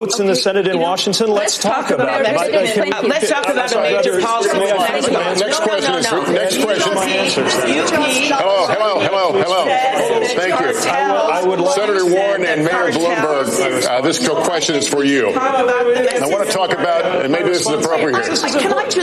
votes in the Senate in Washington. Let's, talk, about, it. Let's talk about a major policy. Next question is, next question. Hello, hello, hello, hello. Thank you. I would like- Senator Warren and Mayor Bloomberg, uh, uh, this question is for you. I want to talk about, and maybe this is appropriate. Can I just